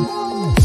Oh.